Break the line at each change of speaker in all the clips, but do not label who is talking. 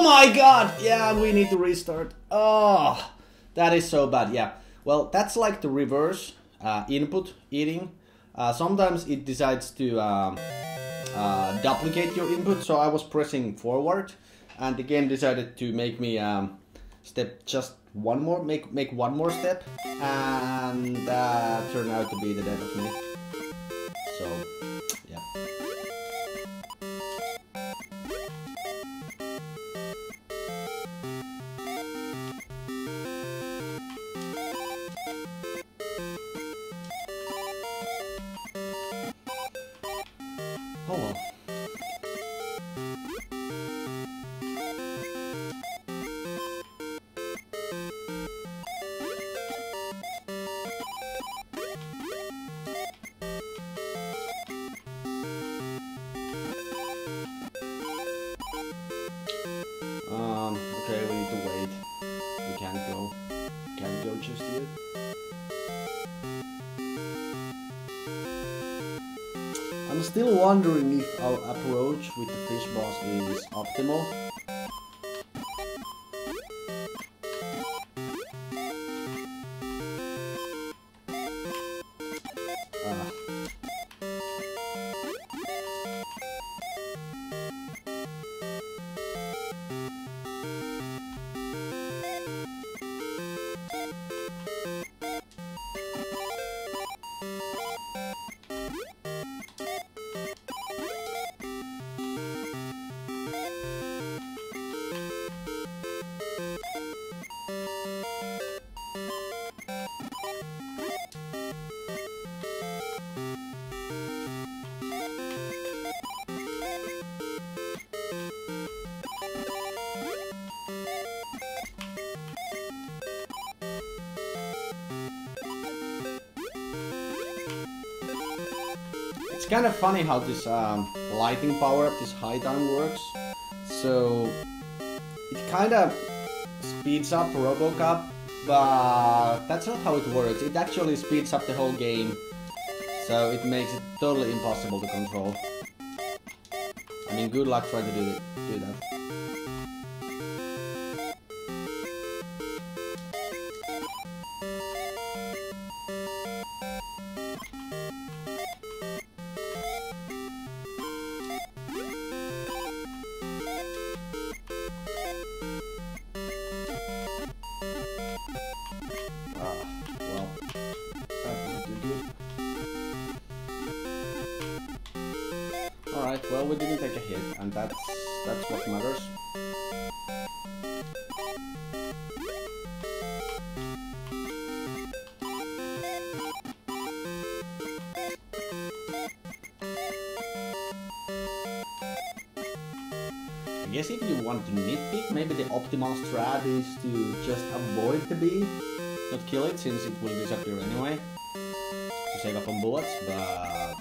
Oh my god! Yeah, we need to restart. Oh, that is so bad. Yeah. Well, that's like the reverse uh, input eating. Uh, sometimes it decides to um, uh, duplicate your input, so I was pressing forward, and the game decided to make me um, step just one more, make make one more step, and that turned out to be the death of me. Still wondering if our approach with the fish boss is optimal. Kind of funny how this um, lighting power up, this high time works. So it kind of speeds up RoboCop, but that's not how it works. It actually speeds up the whole game, so it makes it totally impossible to control. I mean, good luck trying to do, do that. Well we didn't take a hit, and that's that's what matters. I guess if you want to nitpick, maybe the optimal strat is to just avoid the bee, not kill it since it will disappear anyway, to save up on bullets, but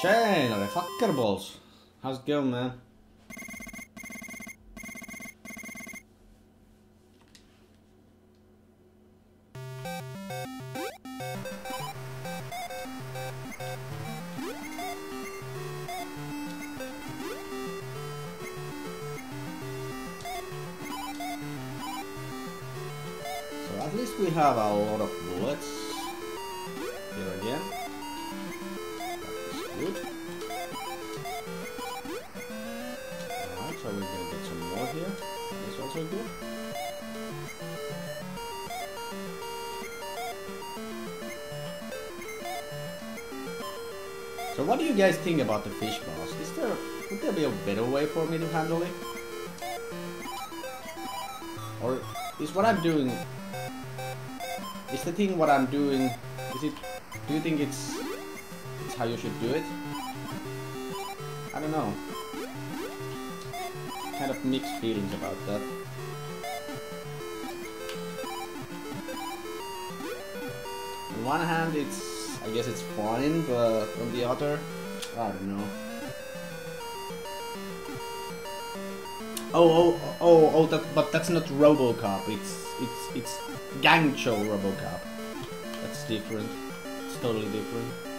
Tjenare, fuckerballs! How's it going man? So what do you guys think about the fish boss? Is there would there be a better way for me to handle it? Or is what I'm doing... Is the thing what I'm doing... Is it... Do you think it's... It's how you should do it? I don't know. Kind of mixed feelings about that. On one hand, it's... I guess it's fine, but on the other... I don't know. Oh, oh, oh, oh, that, but that's not RoboCop. It's, it's, it's Gangcheol RoboCop. That's different. It's totally different.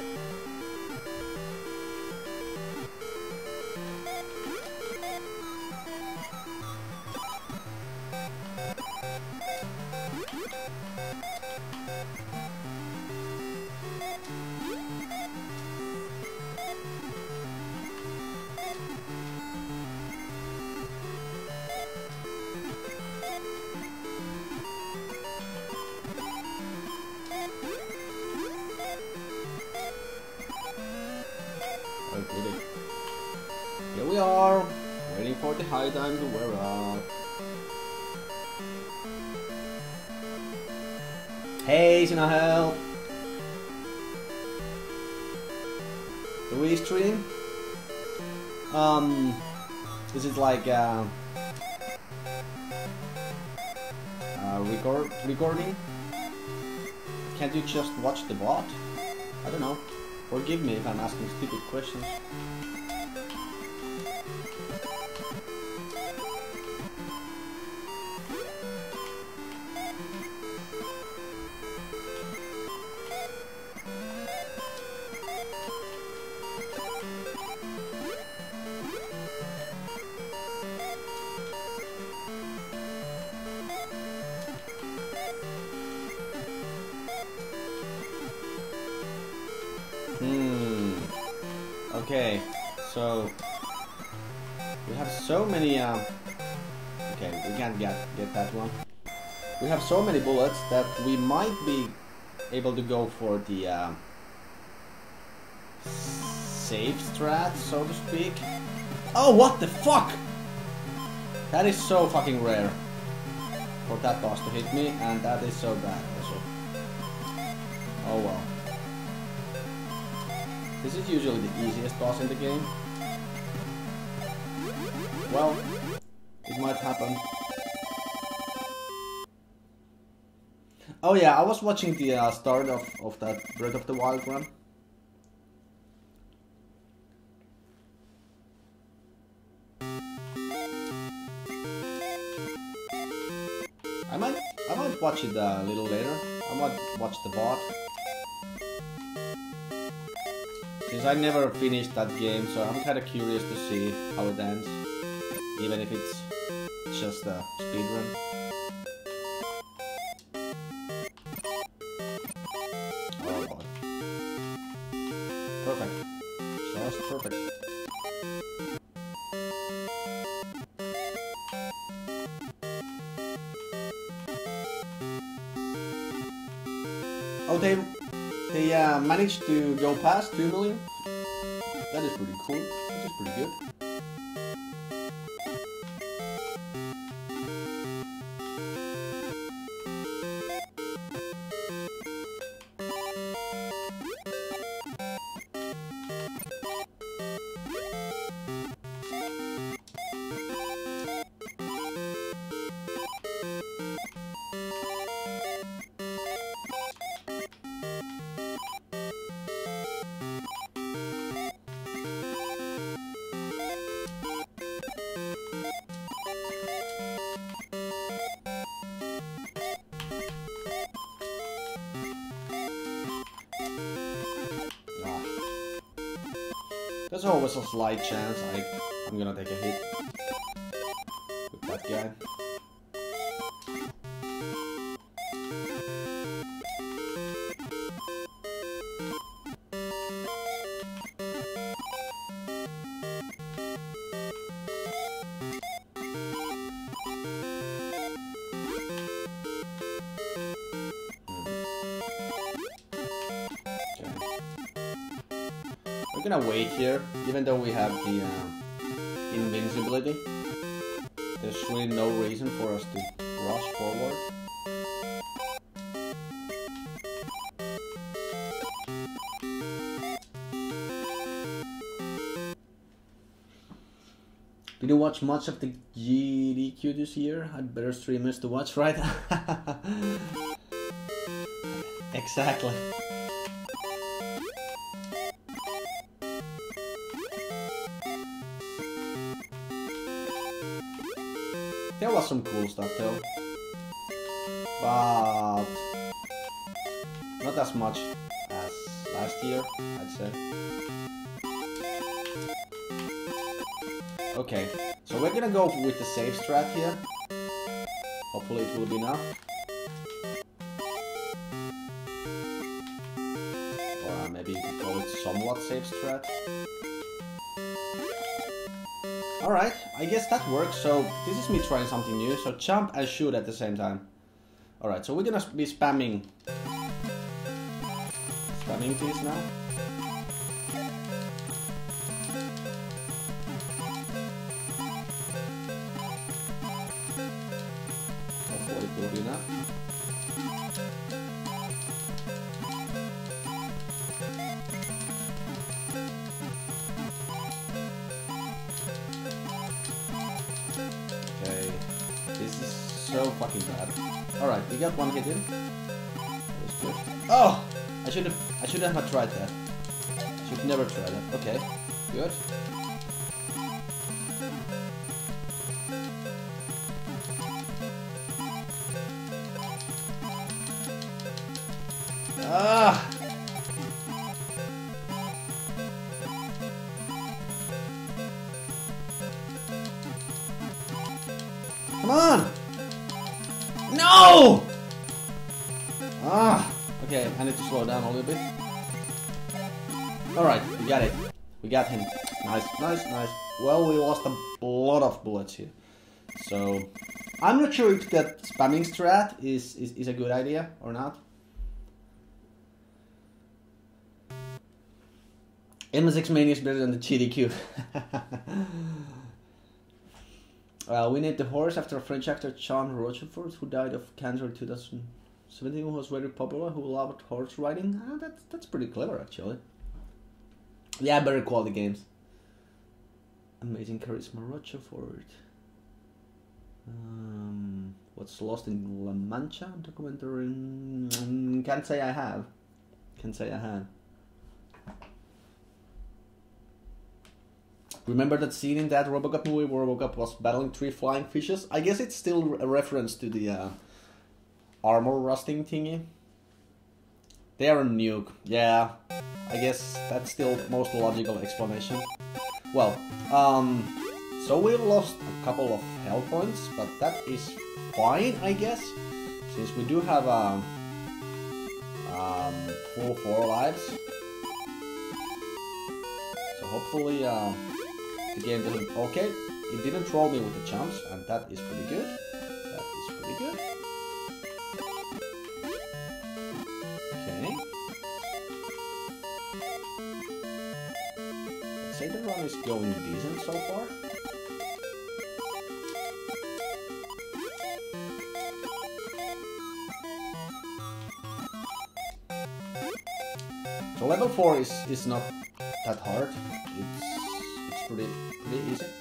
Like uh, uh, record recording? Can't you just watch the bot? I don't know. Forgive me if I'm asking stupid questions. So we have so many um Okay, we can't get get that one. We have so many bullets that we might be able to go for the uh, safe strat, so to speak. Oh, what the fuck? That is so fucking rare for that boss to hit me, and that is so bad This is usually the easiest boss in the game. Well, it might happen. Oh yeah, I was watching the uh, start of, of that Breath of the Wild run. I might I might watch it uh, a little later. I might watch the bot. Since I never finished that game, so I'm kinda curious to see how it ends. Even if it's just a speedrun. Oh, managed to go past 2 million. That is pretty cool. That is pretty good. There's always a slight chance I, I'm gonna take a hit with that guy. Gonna wait here, even though we have the uh, invincibility. There's really no reason for us to rush forward. Did you watch much of the GDQ this year? Had better streamers to watch, right? exactly. There was some cool stuff though. But not as much as last year, I'd say. Okay, so we're gonna go with the safe strat here. Hopefully it will be enough. Or maybe call it somewhat safe strat. Alright, I guess that works. So this is me trying something new. So jump and shoot at the same time. Alright, so we're gonna be spamming spamming these now. Fucking bad. Alright, we got one hit in. Oh! I should have I should have not tried that. Should never try that. Okay. Good. Ah! Come on! I need to slow down a little bit. Alright, we got it. We got him. Nice, nice, nice. Well, we lost a lot of bullets here. So, I'm not sure if that spamming strat is, is, is a good idea or not. M6 Mania is better than the GDQ. uh, we named the horse after a French actor John Rochefort, who died of cancer in 2017, who was very popular, who loved horse riding. Ah, that's, that's pretty clever, actually. Yeah, better quality games. Amazing charisma, Rochefort. Um, what's lost in La Mancha? Documentary. Mm, can't say I have. Can't say I have. Remember that scene in that Robocop movie where Robocop was battling three flying fishes? I guess it's still a reference to the uh, armor rusting thingy. They are a nuke. Yeah, I guess that's still the most logical explanation. Well, um, so we've lost a couple of health points, but that is fine, I guess, since we do have um, um, full four lives. So hopefully, uh, the game doesn't. Okay, it didn't troll me with the jumps, and that is pretty good. Going decent so far. So level 4 is, is not that hard. It's it's pretty pretty easy.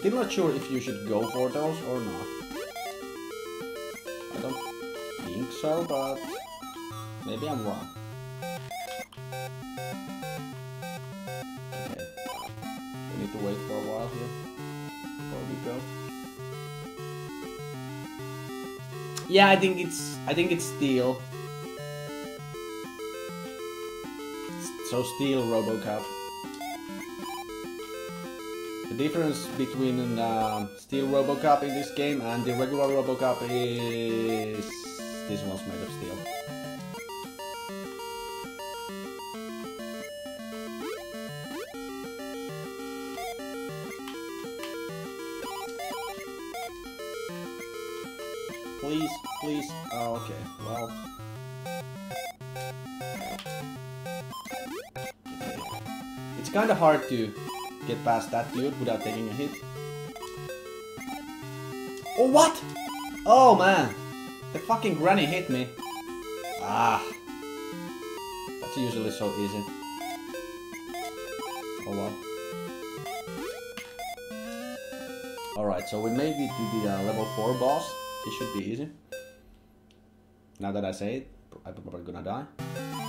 Still not sure if you should go for those or not. I don't think so, but maybe I'm wrong. Okay. We need to wait for a while here before we go. Yeah, I think it's I think it's steel. So steel RoboCop. Difference between uh, Steel Robocop in this game and the regular Robocop is this one's made of steel. Please, please. Oh, okay. Well. It's kind of hard to get past that dude without taking a hit. Oh, what? Oh, man. The fucking granny hit me. Ah. That's usually so easy. Oh, well. Alright, so we made it to the uh, level 4 boss. It should be easy. Now that I say it, I'm probably gonna die.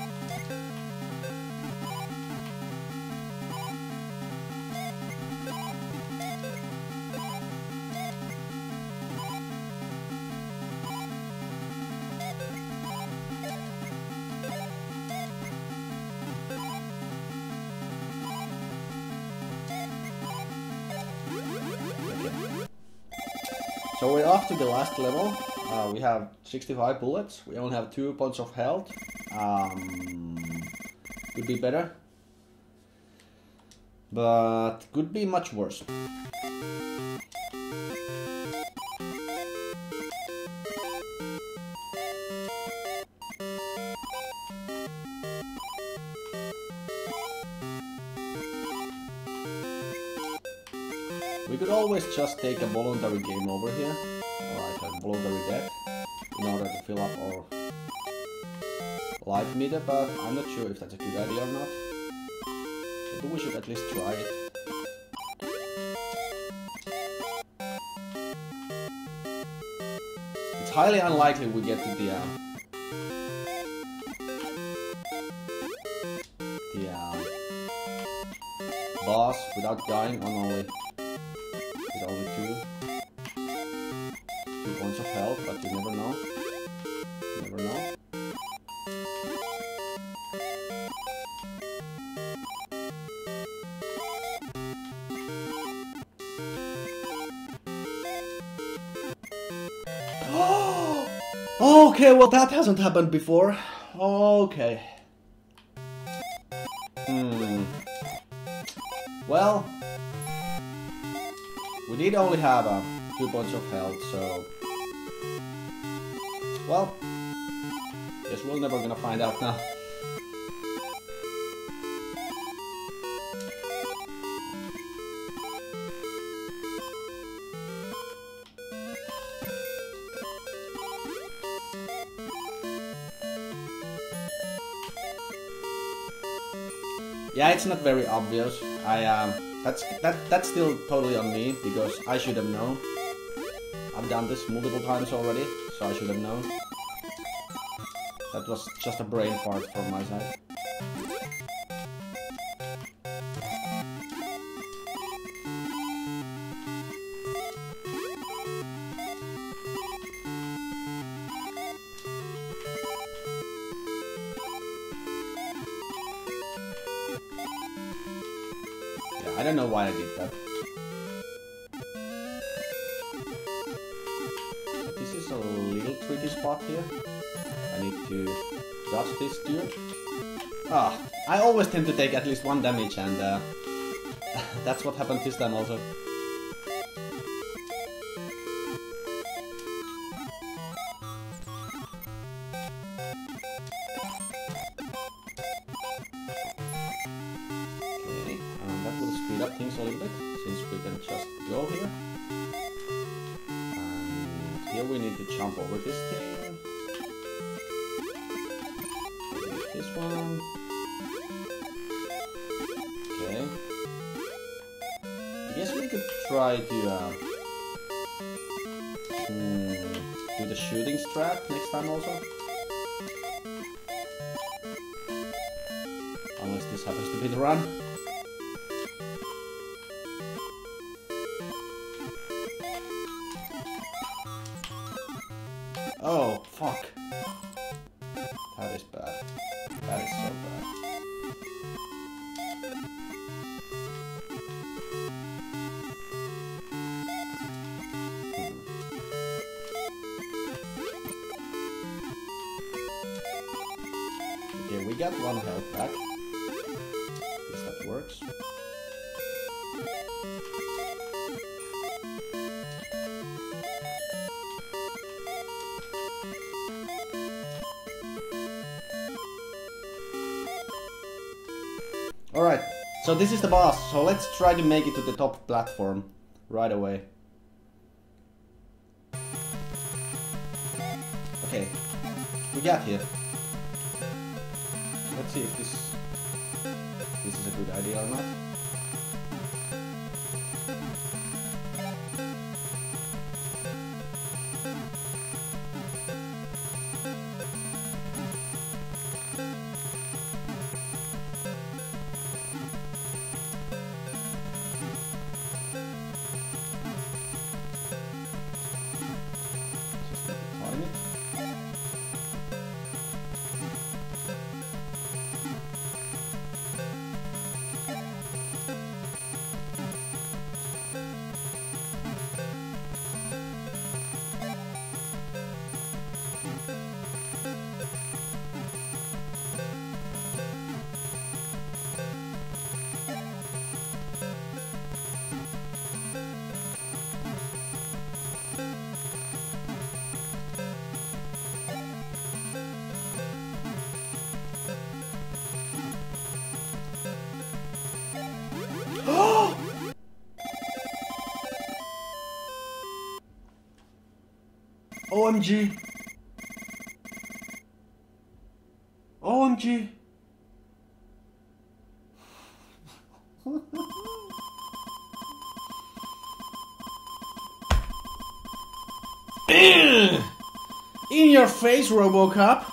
So we're off to the last level. Uh, we have 65 bullets. We only have two points of health. Um, could be better. But could be much worse. Always just take a voluntary game over here, like a voluntary deck, in order to fill up our life meter, but I'm not sure if that's a good idea or not. Maybe we should at least try it. It's highly unlikely we get to the uh, the uh, boss without dying on only you never know. Never know. okay, well that hasn't happened before. Okay. Hmm. Well, we did only have uh, two points of health, so... Well, guess we're never gonna find out now. Yeah, it's not very obvious. I um, that's that that's still totally on me because I should have known. I've done this multiple times already, so I should have known. That was just a brain fart from my side. Ah, I always tend to take at least one damage and uh, that's what happened this time also. To uh, hmm, do the shooting strap next time also. Unless this happens to be the run. Alright, so this is the boss, so let's try to make it to the top platform right away. Okay, we got here. Let's see if this this is a good idea or not. OMG. OMG. In your face, Robocop.